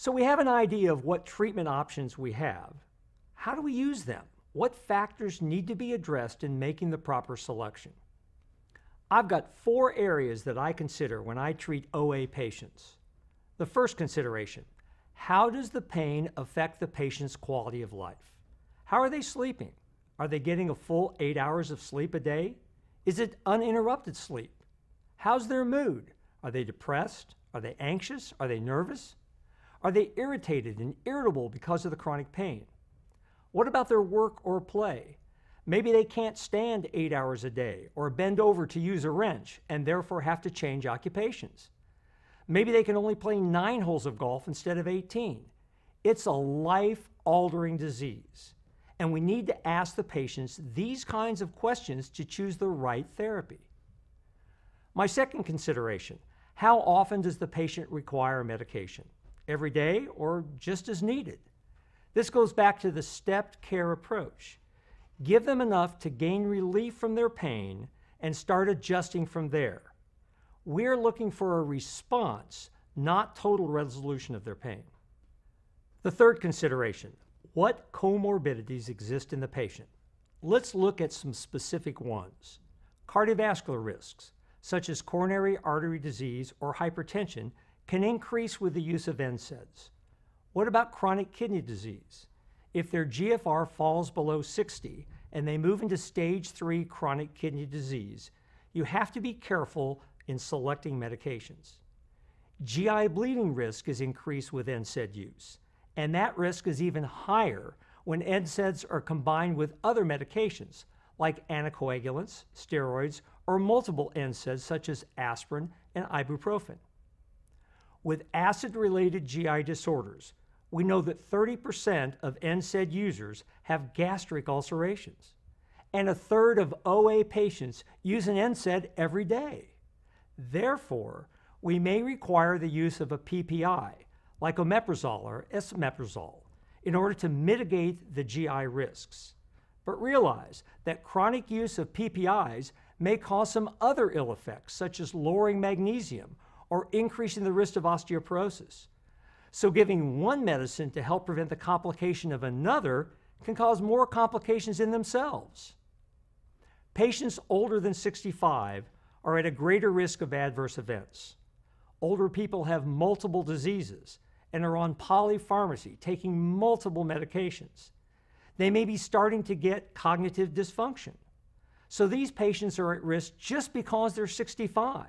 So we have an idea of what treatment options we have. How do we use them? What factors need to be addressed in making the proper selection? I've got four areas that I consider when I treat OA patients. The first consideration, how does the pain affect the patient's quality of life? How are they sleeping? Are they getting a full eight hours of sleep a day? Is it uninterrupted sleep? How's their mood? Are they depressed? Are they anxious? Are they nervous? Are they irritated and irritable because of the chronic pain? What about their work or play? Maybe they can't stand eight hours a day or bend over to use a wrench and therefore have to change occupations. Maybe they can only play nine holes of golf instead of 18. It's a life altering disease, and we need to ask the patients these kinds of questions to choose the right therapy. My second consideration how often does the patient require medication? Every day or just as needed? This goes back to the stepped care approach. Give them enough to gain relief from their pain and start adjusting from there. We're looking for a response, not total resolution of their pain. The third consideration what comorbidities exist in the patient? Let's look at some specific ones. Cardiovascular risks, such as coronary artery disease or hypertension, can increase with the use of NSAIDs. What about chronic kidney disease? If their GFR falls below 60 and they move into stage 3 chronic kidney disease, you have to be careful in selecting medications. GI bleeding risk is increased with NSAID use, and that risk is even higher when NSAIDs are combined with other medications like anticoagulants, steroids, or multiple NSAIDs such as aspirin and ibuprofen. With acid related GI disorders, we know that 30% of NSAID users have gastric ulcerations, and a third of OA patients use an NSAID every day. Therefore, we may require the use of a PPI, like omeprazole or esomeprazole, in order to mitigate the GI risks. But realize that chronic use of PPIs may cause some other ill effects, such as lowering magnesium or increasing the risk of osteoporosis. So, giving one medicine to help prevent the complication of another can cause more complications in themselves. Patients older than 65 are at a greater risk of adverse events. Older people have multiple diseases and are on polypharmacy, taking multiple medications. They may be starting to get cognitive dysfunction. So these patients are at risk just because they're 65.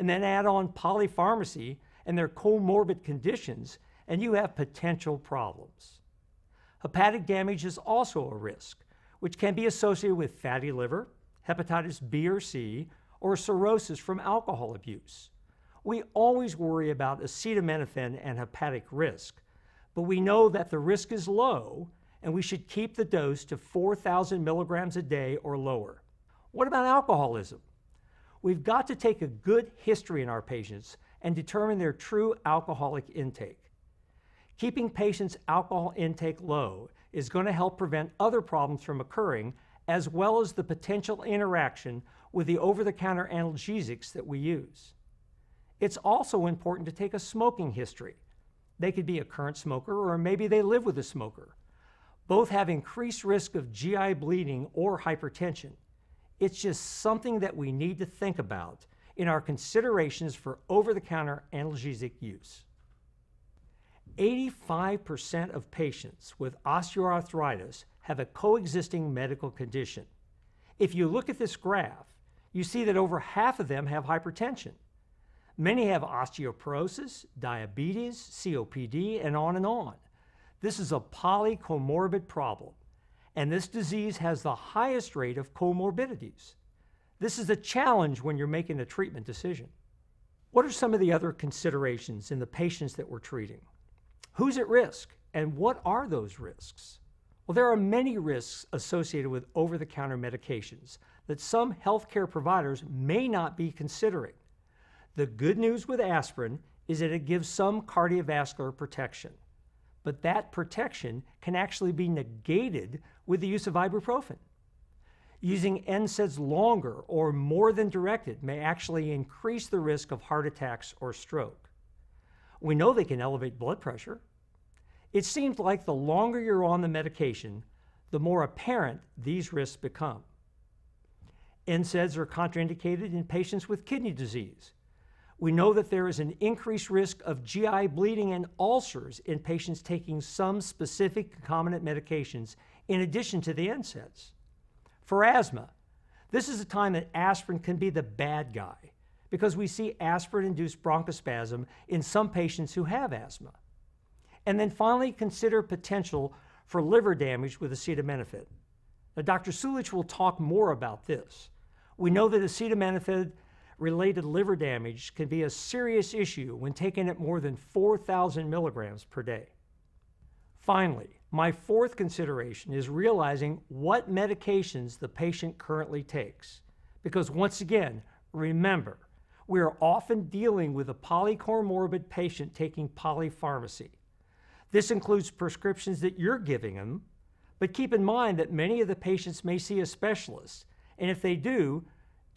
And then add on polypharmacy and their comorbid conditions, and you have potential problems. Hepatic damage is also a risk, which can be associated with fatty liver, hepatitis B or C, or cirrhosis from alcohol abuse. We always worry about acetaminophen and hepatic risk, but we know that the risk is low and we should keep the dose to 4,000 milligrams a day or lower. What about alcoholism? We've got to take a good history in our patients and determine their true alcoholic intake. Keeping patients' alcohol intake low is going to help prevent other problems from occurring, as well as the potential interaction with the over the counter analgesics that we use. It's also important to take a smoking history. They could be a current smoker, or maybe they live with a smoker. Both have increased risk of GI bleeding or hypertension. It's just something that we need to think about in our considerations for over the counter analgesic use. 85% of patients with osteoarthritis have a coexisting medical condition. If you look at this graph, you see that over half of them have hypertension. Many have osteoporosis, diabetes, COPD, and on and on. This is a polycomorbid problem, and this disease has the highest rate of comorbidities. This is a challenge when you're making a treatment decision. What are some of the other considerations in the patients that we're treating? Who's at risk, and what are those risks? Well, there are many risks associated with over the counter medications that some healthcare providers may not be considering. The good news with aspirin is that it gives some cardiovascular protection, but that protection can actually be negated with the use of ibuprofen. Using NSAIDs longer or more than directed may actually increase the risk of heart attacks or stroke. We know they can elevate blood pressure. It seems like the longer you're on the medication, the more apparent these risks become. NSAIDs are contraindicated in patients with kidney disease. We know that there is an increased risk of GI bleeding and ulcers in patients taking some specific concomitant medications in addition to the NSAIDs. For asthma, this is a time that aspirin can be the bad guy because we see aspirin-induced bronchospasm in some patients who have asthma. And then finally, consider potential for liver damage with acetaminophen. Now, Dr. Sulich will talk more about this. We know that acetaminophen related liver damage can be a serious issue when taken at more than 4,000 milligrams per day. Finally, my fourth consideration is realizing what medications the patient currently takes. Because once again, remember, we are often dealing with a polycomorbid patient taking polypharmacy. This includes prescriptions that you're giving them, but keep in mind that many of the patients may see a specialist, and if they do,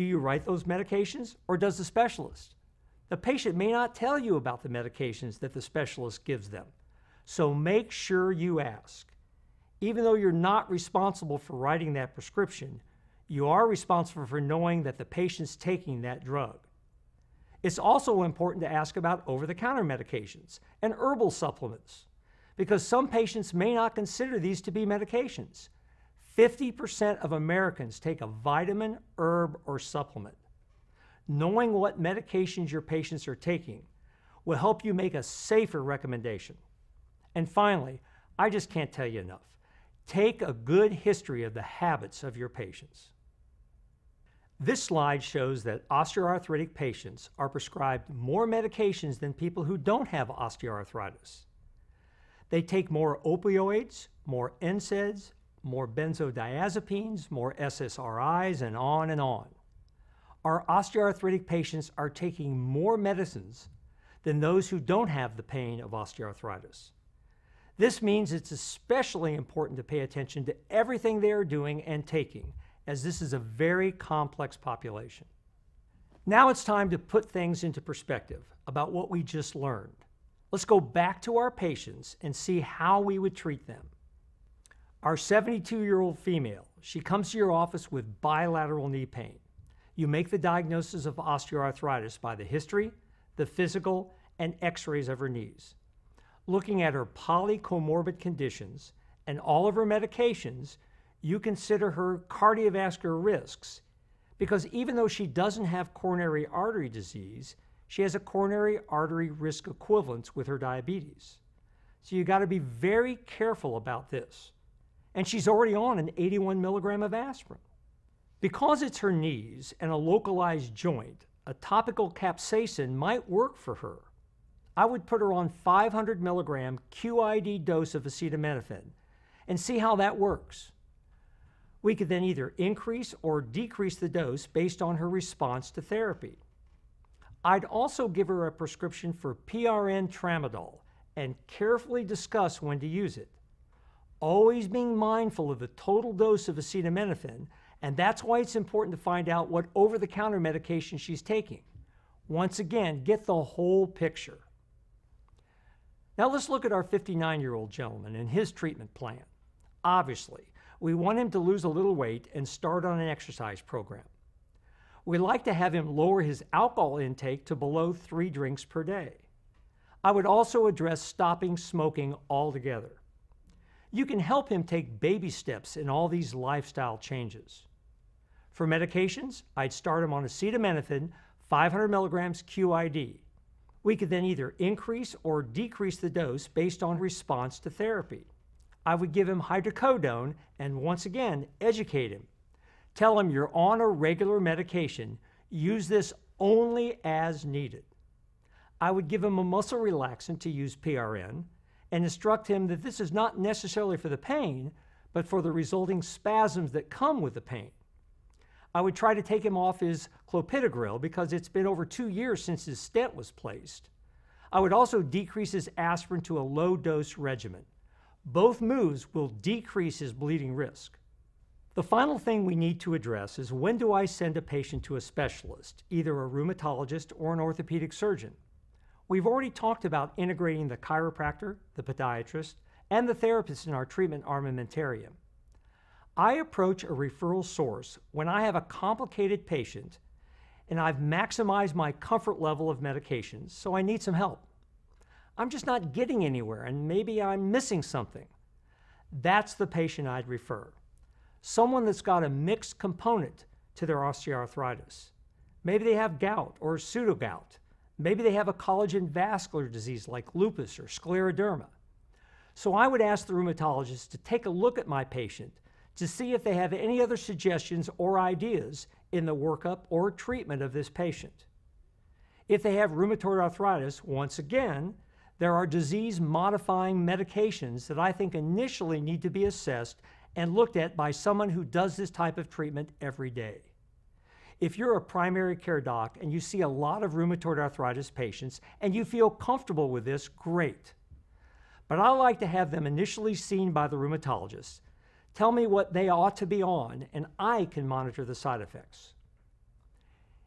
do you write those medications or does the specialist? The patient may not tell you about the medications that the specialist gives them. So make sure you ask. Even though you're not responsible for writing that prescription, you are responsible for knowing that the patient's taking that drug. It's also important to ask about over the counter medications and herbal supplements because some patients may not consider these to be medications. 50% of Americans take a vitamin, herb, or supplement. Knowing what medications your patients are taking will help you make a safer recommendation. And finally, I just can't tell you enough. Take a good history of the habits of your patients. This slide shows that osteoarthritic patients are prescribed more medications than people who don't have osteoarthritis. They take more opioids, more NSAIDs, more benzodiazepines, more SSRIs, and on and on. Our osteoarthritic patients are taking more medicines than those who don't have the pain of osteoarthritis. This means it's especially important to pay attention to everything they are doing and taking, as this is a very complex population. Now it's time to put things into perspective about what we just learned. Let's go back to our patients and see how we would treat them. Our 72 year old female, she comes to your office with bilateral knee pain. You make the diagnosis of osteoarthritis by the history, the physical, and x rays of her knees looking at her polycomorbid conditions and all of her medications, you consider her cardiovascular risks because even though she doesn't have coronary artery disease, she has a coronary artery risk equivalence with her diabetes. So you got to be very careful about this. And she's already on an 81 milligram of aspirin. Because it's her knees and a localized joint, a topical capsaicin might work for her. I would put her on 500 milligram QID dose of acetaminophen and see how that works. We could then either increase or decrease the dose based on her response to therapy. I'd also give her a prescription for PRN tramadol and carefully discuss when to use it. Always being mindful of the total dose of acetaminophen, and that's why it's important to find out what over the counter medication she's taking. Once again, get the whole picture. Now let's look at our 59 year old gentleman and his treatment plan. Obviously, we want him to lose a little weight and start on an exercise program. We like to have him lower his alcohol intake to below three drinks per day. I would also address stopping smoking altogether. You can help him take baby steps in all these lifestyle changes. For medications, I'd start him on acetaminophen 500 milligrams QID we could then either increase or decrease the dose based on response to therapy. I would give him hydrocodone and once again educate him. Tell him you're on a regular medication, use this only as needed. I would give him a muscle relaxant to use PRN and instruct him that this is not necessarily for the pain, but for the resulting spasms that come with the pain. I would try to take him off his clopidogrel because it's been over two years since his stent was placed. I would also decrease his aspirin to a low dose regimen. Both moves will decrease his bleeding risk. The final thing we need to address is when do I send a patient to a specialist, either a rheumatologist or an orthopedic surgeon? We've already talked about integrating the chiropractor, the podiatrist, and the therapist in our treatment armamentarium. I approach a referral source when I have a complicated patient and I've maximized my comfort level of medications, so I need some help. I'm just not getting anywhere and maybe I'm missing something. That's the patient I'd refer. Someone that's got a mixed component to their osteoarthritis. Maybe they have gout or pseudogout. Maybe they have a collagen vascular disease like lupus or scleroderma. So I would ask the rheumatologist to take a look at my patient to see if they have any other suggestions or ideas in the workup or treatment of this patient. If they have rheumatoid arthritis, once again, there are disease modifying medications that I think initially need to be assessed and looked at by someone who does this type of treatment every day. If you're a primary care doc and you see a lot of rheumatoid arthritis patients and you feel comfortable with this, great. But I like to have them initially seen by the rheumatologist. Tell me what they ought to be on, and I can monitor the side effects.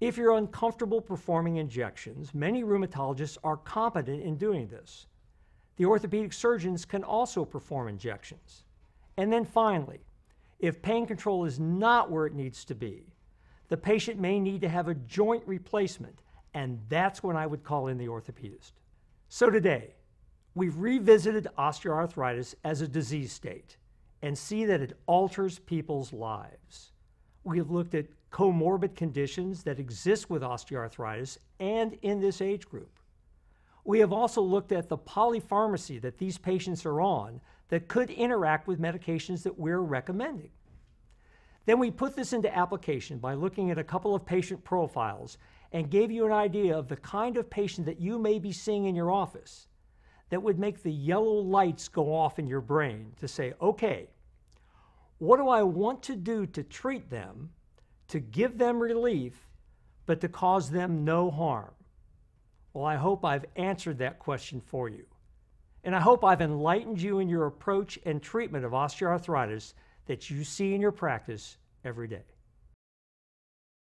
If you're uncomfortable performing injections, many rheumatologists are competent in doing this. The orthopedic surgeons can also perform injections. And then finally, if pain control is not where it needs to be, the patient may need to have a joint replacement, and that's when I would call in the orthopedist. So today, we've revisited osteoarthritis as a disease state and see that it alters people's lives. We've looked at comorbid conditions that exist with osteoarthritis and in this age group. We have also looked at the polypharmacy that these patients are on that could interact with medications that we're recommending. Then we put this into application by looking at a couple of patient profiles and gave you an idea of the kind of patient that you may be seeing in your office that would make the yellow lights go off in your brain to say, okay, what do I want to do to treat them, to give them relief, but to cause them no harm? Well, I hope I've answered that question for you. And I hope I've enlightened you in your approach and treatment of osteoarthritis that you see in your practice every day.